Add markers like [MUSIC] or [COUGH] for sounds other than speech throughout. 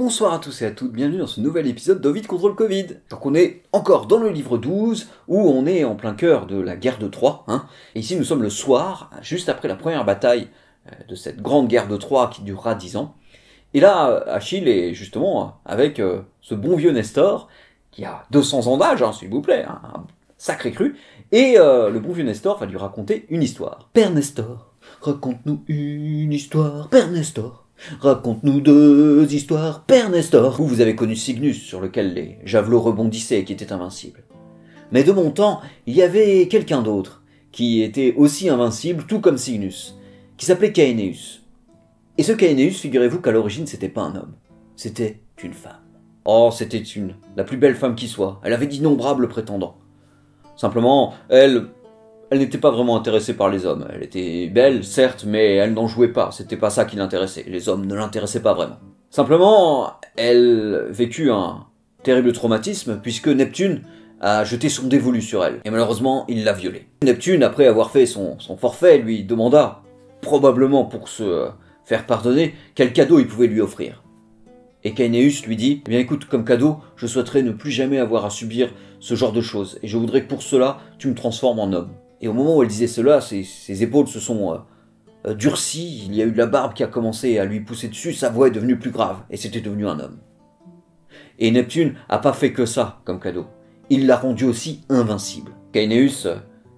Bonsoir à tous et à toutes, bienvenue dans ce nouvel épisode d'Ovid contre le Covid. Donc on est encore dans le livre 12, où on est en plein cœur de la guerre de Troie. Hein. Ici nous sommes le soir, juste après la première bataille euh, de cette grande guerre de Troie qui durera 10 ans. Et là, Achille est justement avec euh, ce bon vieux Nestor, qui a 200 ans d'âge, hein, s'il vous plaît, hein, un sacré cru, et euh, le bon vieux Nestor va lui raconter une histoire. Père Nestor, raconte-nous une histoire, Père Nestor. Raconte-nous deux histoires, Père Nestor. Vous, vous avez connu Cygnus, sur lequel les javelots rebondissaient et qui était invincible. Mais de mon temps, il y avait quelqu'un d'autre, qui était aussi invincible, tout comme Cygnus, qui s'appelait Caeneus. Et ce Caeneus, figurez-vous qu'à l'origine, c'était pas un homme, c'était une femme. Oh, c'était une, la plus belle femme qui soit. Elle avait d'innombrables prétendants. Simplement, elle, elle n'était pas vraiment intéressée par les hommes. Elle était belle, certes, mais elle n'en jouait pas. C'était pas ça qui l'intéressait. Les hommes ne l'intéressaient pas vraiment. Simplement, elle vécut un terrible traumatisme puisque Neptune a jeté son dévolu sur elle. Et malheureusement, il l'a violée. Neptune, après avoir fait son, forfait, lui demanda, probablement pour se faire pardonner, quel cadeau il pouvait lui offrir. Et Caeneus lui dit, eh bien écoute, comme cadeau, je souhaiterais ne plus jamais avoir à subir ce genre de choses, et je voudrais que pour cela, tu me transformes en homme. Et au moment où elle disait cela, ses, épaules se sont euh, euh, durcies, il y a eu de la barbe qui a commencé à lui pousser dessus, sa voix est devenue plus grave, et c'était devenu un homme. Et Neptune a pas fait que ça comme cadeau. Il l'a rendu aussi invincible. Caeneus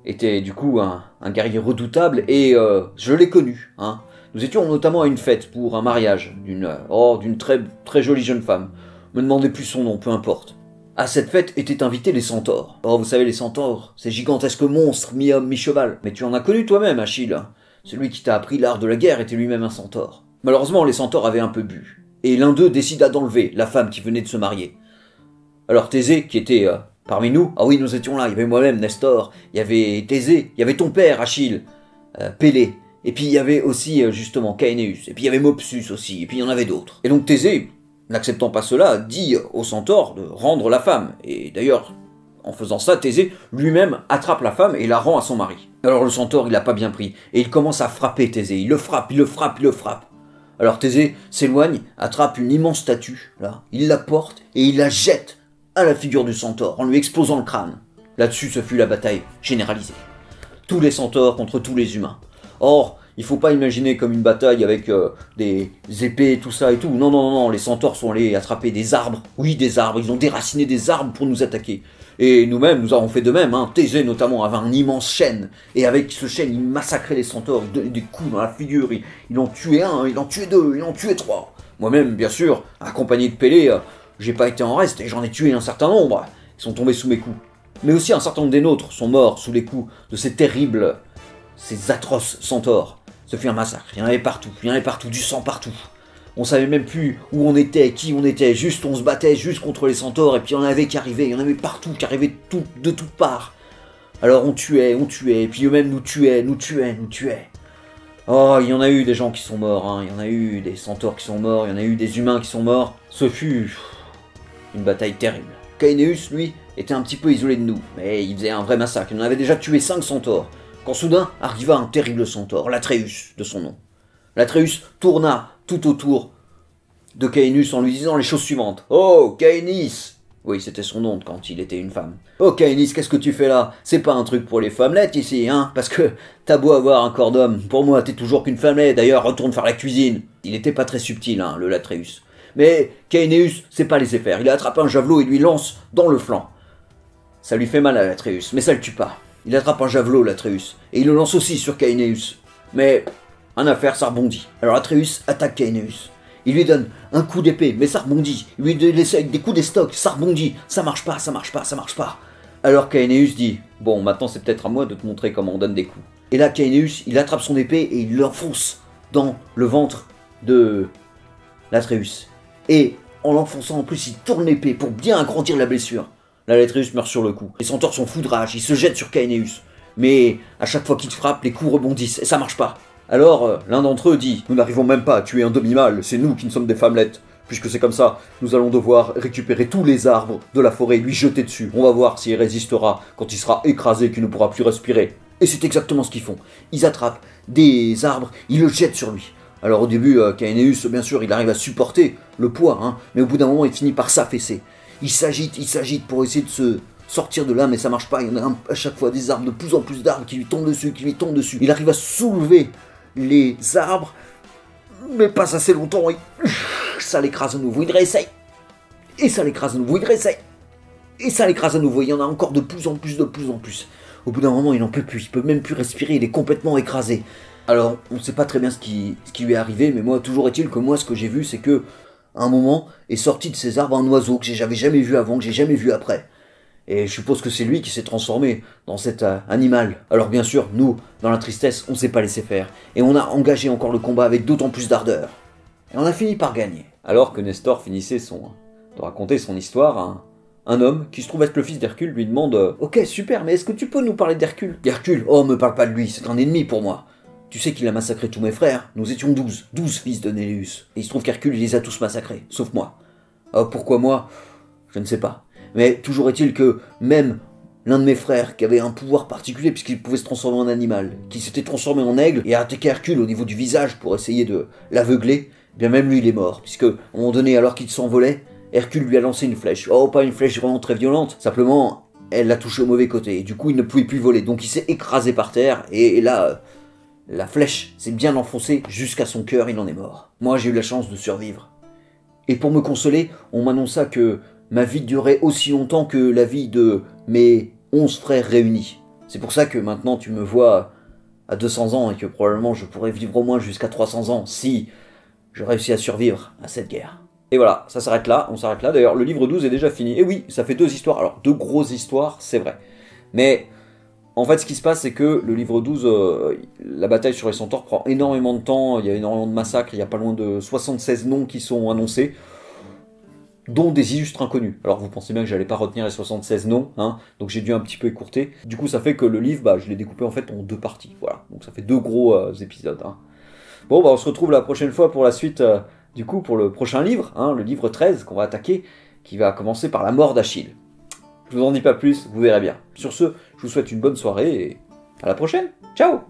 était du coup un, guerrier redoutable, et euh, je l'ai connu. Hein. Nous étions notamment à une fête pour un mariage d'une oh, d'une très, très jolie jeune femme. Me demandez plus son nom, peu importe. À cette fête étaient invités les centaures. Oh, vous savez, les centaures, ces gigantesques monstres, mi-homme, mi-cheval. Mais tu en as connu toi-même, Achille. Celui qui t'a appris l'art de la guerre était lui-même un centaure. Malheureusement, les centaures avaient un peu bu. Et l'un d'eux décida d'enlever la femme qui venait de se marier. Alors Thésée, qui était euh, parmi nous, ah oui, nous étions là, il y avait moi-même, Nestor, il y avait Thésée, il y avait ton père, Achille, euh, Pélée, et puis il y avait aussi, euh, justement, Caeneus, et puis il y avait Mopsus aussi, et puis il y en avait d'autres. Et donc Thésée, N'acceptant pas cela, dit au centaure de rendre la femme. Et d'ailleurs, en faisant ça, Thésée lui-même attrape la femme et la rend à son mari. Alors le centaure, il n'a pas bien pris, et il commence à frapper Thésée. Il le frappe, il le frappe, il le frappe. Alors Thésée s'éloigne, attrape une immense statue, là, il la porte et il la jette à la figure du centaure en lui explosant le crâne. Là-dessus, ce fut la bataille généralisée. Tous les centaures contre tous les humains. Or, il faut pas imaginer comme une bataille avec euh, des épées, tout ça et tout. Non, non, non, les centaures sont allés attraper des arbres. Oui, des arbres. Ils ont déraciné des arbres pour nous attaquer. Et nous-mêmes, nous avons fait de même. Hein. Thésée, notamment, avait un immense chêne. Et avec ce chêne, il massacrait les centaures. Il donnait des coups dans la figure. Il, en tuait un, il en tuait deux, il en tuait trois. Moi-même, bien sûr, accompagné de Pélé, euh, j'ai pas été en reste et j'en ai tué un certain nombre. Ils sont tombés sous mes coups. Mais aussi un certain nombre des nôtres sont morts sous les coups de ces terribles, ces atroces centaures. Ce fut un massacre. Il y en avait partout. Il y en avait partout. Du sang partout. On savait même plus où on était, qui on était. Juste, on se battait juste contre les centaures. Et puis il y en avait qui arrivaient. Il y en avait partout, qui arrivaient de toutes parts. Alors on tuait, on tuait. Et puis eux-mêmes nous tuaient, nous tuaient, nous tuaient. Oh, il y en a eu des gens qui sont morts. Hein. Il y en a eu des centaures qui sont morts. Il y en a eu des humains qui sont morts. Ce fut une bataille terrible. Caeneus, lui, était un petit peu isolé de nous. Mais il faisait un vrai massacre. Il en avait déjà tué 5 centaures quand soudain arriva un terrible centaure, l'Atreus de son nom. L'Atreus tourna tout autour de Caenus en lui disant les choses suivantes. Oh, Caenis Oui, c'était son nom quand il était une femme. Oh, Caenis, qu'est-ce que tu fais là? C'est pas un truc pour les femmelettes ici, hein Parce que t'as beau avoir un corps d'homme, pour moi t'es toujours qu'une femmelette, d'ailleurs retourne faire la cuisine. Il était pas très subtil, hein, le Latreus. Mais Caeneus s'est pas laissé faire, il a attrapé un javelot et lui lance dans le flanc. Ça lui fait mal à l'Atreus, mais ça le tue pas. Il attrape un javelot, l'Atreus, et il le lance aussi sur Caeneus. Mais, en affaire, ça rebondit. Alors Atreus attaque Caeneus. Il lui donne un coup d'épée, mais ça rebondit. Il lui donne des coups d'estoc, ça rebondit. Ça marche pas, ça marche pas, ça marche pas. Alors Caeneus dit Bon, maintenant c'est peut-être à moi de te montrer comment on donne des coups. Et là, Caeneus, il attrape son épée et il l'enfonce dans le ventre de l'Atreus. Et en l'enfonçant en plus, il tourne l'épée pour bien agrandir la blessure. La L'Aletreus meurt sur le coup. Les centaures sont fous ils se jettent sur Caeneus. Mais à chaque fois qu'ils frappent, les coups rebondissent, et ça marche pas. Alors, euh, l'un d'entre eux dit Nous n'arrivons même pas à tuer un demi-mâle, c'est nous qui ne sommes des femmelettes. Puisque c'est comme ça, nous allons devoir récupérer tous les arbres de la forêt et lui jeter dessus. On va voir s'il résistera quand il sera écrasé qu'il ne pourra plus respirer. Et c'est exactement ce qu'ils font. Ils attrapent des arbres, ils le jettent sur lui. Alors au début, euh, bien sûr, il arrive à supporter le poids, hein, mais au bout d'un moment, il finit par s'affaisser. Il s'agite, il s'agite pour essayer de se sortir de là, mais ça marche pas. Il y en a à chaque fois des arbres, de plus en plus d'arbres qui lui tombent dessus, qui lui tombent dessus. Il arrive à soulever les arbres, mais pas assez longtemps. [LAUGHS] Ça l'écrase à nouveau, il réessaye. Et ça l'écrase à nouveau, il réessaye. Et ça l'écrase à nouveau. Il y en a encore de plus en plus, de plus en plus. Au bout d'un moment, il n'en peut plus. Il peut même plus respirer. Il est complètement écrasé. Alors, on ne sait pas très bien ce qui, ce qui lui est arrivé, mais moi, toujours est-il que moi, ce que j'ai vu, c'est que, un moment, est sorti de ces arbres un oiseau que j'avais jamais vu avant, que j'ai jamais vu après. Et je suppose que c'est lui qui s'est transformé dans cet euh, animal. Alors bien sûr, nous, dans la tristesse, on s'est pas laissé faire. Et on a engagé encore le combat avec d'autant plus d'ardeur. Et on a fini par gagner. Alors que Nestor finissait son, de raconter son histoire, un, un homme, qui se trouve être le fils d'Hercule, lui demande euh, Ok, super, mais est-ce que tu peux nous parler d'Hercule? Hercule, oh, me parle pas de lui, c'est un ennemi pour moi. Tu sais qu'il a massacré tous mes frères Nous étions douze, douze fils de Néléus. Et il se trouve qu'Hercule les a tous massacrés, sauf moi. Oh, pourquoi moi? Je ne sais pas. Mais toujours est-il que même l'un de mes frères, qui avait un pouvoir particulier puisqu'il pouvait se transformer en animal, qui s'était transformé en aigle et a attaqué Hercule au niveau du visage pour essayer de l'aveugler, eh bien même lui il est mort, puisque à un moment donné, alors qu'il s'envolait, Hercule lui a lancé une flèche. Oh, pas une flèche vraiment très violente, simplement elle l'a touché au mauvais côté, et du coup il ne pouvait plus voler, donc il s'est écrasé par terre, et, là, euh, la flèche s'est bien enfoncée jusqu'à son cœur, il en est mort. Moi j'ai eu la chance de survivre. Et pour me consoler, on m'annonça que ma vie durait aussi longtemps que la vie de mes onze frères réunis. C'est pour ça que maintenant tu me vois à 200 ans et que probablement je pourrais vivre au moins jusqu'à 300 ans si je réussis à survivre à cette guerre. Et voilà, ça s'arrête là, on s'arrête là. D'ailleurs, le livre 12 est déjà fini. Et oui, ça fait deux histoires. Alors, deux grosses histoires, c'est vrai. Mais en fait, ce qui se passe, c'est que le livre 12, euh, la bataille sur les centaures prend énormément de temps. Il y a énormément de massacres. Il y a pas loin de 76 noms qui sont annoncés dont des illustres inconnus. Alors vous pensez bien que j'allais pas retenir les 76 noms, hein, donc j'ai dû un petit peu écourter. Du coup ça fait que le livre, bah, je l'ai découpé en fait en deux parties, voilà. Donc ça fait deux gros euh, épisodes. Hein. Bon bah on se retrouve la prochaine fois pour la suite, euh, du coup pour le prochain livre, hein, le livre 13 qu'on va attaquer, qui va commencer par la mort d'Achille. Je vous en dis pas plus, vous verrez bien. Sur ce, je vous souhaite une bonne soirée et à la prochaine. Ciao